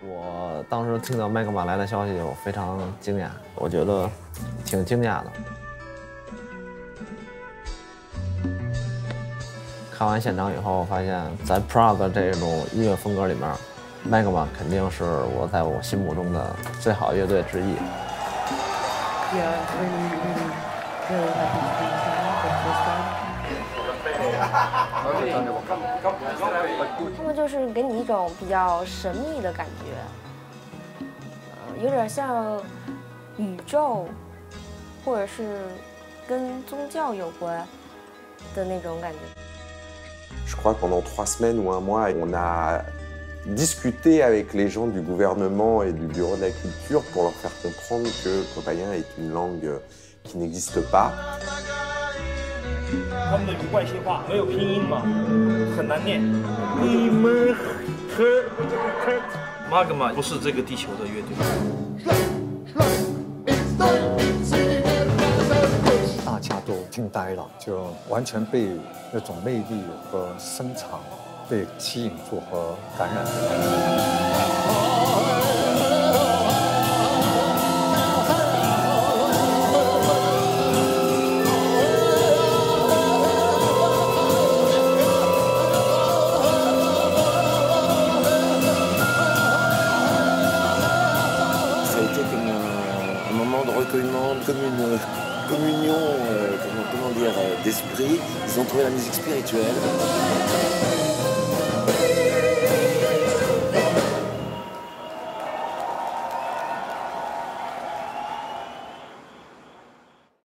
我当时听到麦克马来的消息，我非常惊讶，我觉得挺惊讶的。看完现场以后，发现，在 Prague 这种音乐风格里面，麦克马肯定是我在我心目中的最好乐队之一。他们就是给你一种比较神秘的感觉，呃，有点像宇宙，或者是跟宗教有关的那种感觉。Je crois que pendant trois semaines ou un mois, on a discuté avec les gens du gouvernement et du bureau de la culture pour leur faire comprendre que copayen est une langue qui n'existe pas. 他们的语怪西话没有拼音嘛，很难念。你们和和马格玛不是这个地球的乐队。大家都惊呆了，就完全被那种魅力和声场被吸引住和感染 Ça a été comme un, moment de recueillement, comme une communion, euh, comment dire, euh, d'esprit. Ils ont trouvé la musique spirituelle.